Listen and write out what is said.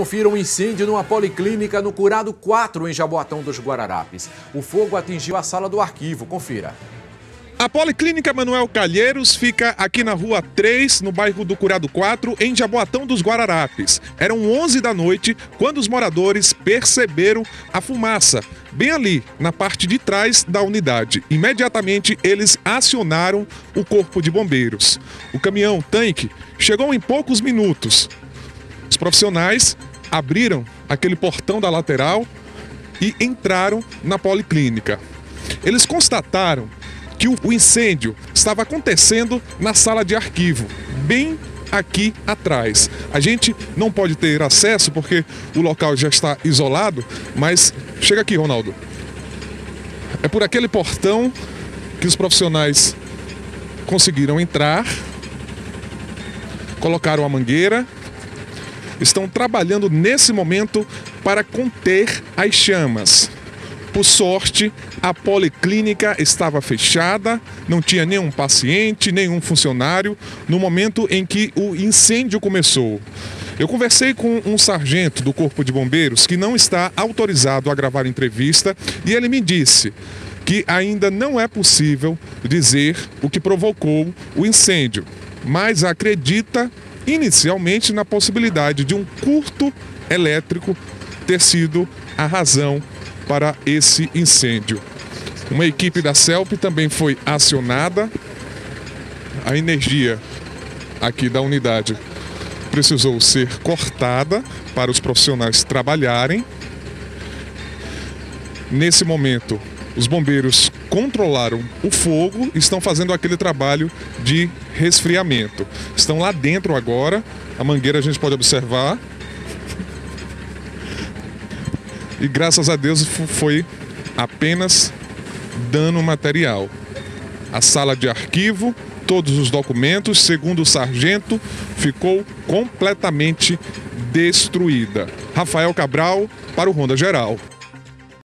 Confira um incêndio numa policlínica no Curado 4, em Jaboatão dos Guararapes. O fogo atingiu a sala do arquivo. Confira. A Policlínica Manuel Calheiros fica aqui na rua 3, no bairro do Curado 4, em Jaboatão dos Guararapes. Eram 11 da noite quando os moradores perceberam a fumaça, bem ali, na parte de trás da unidade. Imediatamente eles acionaram o corpo de bombeiros. O caminhão tanque chegou em poucos minutos. Os profissionais abriram aquele portão da lateral e entraram na policlínica. Eles constataram que o incêndio estava acontecendo na sala de arquivo, bem aqui atrás. A gente não pode ter acesso porque o local já está isolado, mas chega aqui, Ronaldo. É por aquele portão que os profissionais conseguiram entrar, colocaram a mangueira estão trabalhando nesse momento para conter as chamas. Por sorte, a policlínica estava fechada, não tinha nenhum paciente, nenhum funcionário no momento em que o incêndio começou. Eu conversei com um sargento do Corpo de Bombeiros que não está autorizado a gravar entrevista e ele me disse que ainda não é possível dizer o que provocou o incêndio, mas acredita inicialmente na possibilidade de um curto elétrico ter sido a razão para esse incêndio. Uma equipe da CELP também foi acionada. A energia aqui da unidade precisou ser cortada para os profissionais trabalharem. Nesse momento, os bombeiros controlaram o fogo estão fazendo aquele trabalho de resfriamento. Estão lá dentro agora, a mangueira a gente pode observar. E graças a Deus foi apenas dano material. A sala de arquivo, todos os documentos, segundo o sargento, ficou completamente destruída. Rafael Cabral para o Ronda Geral.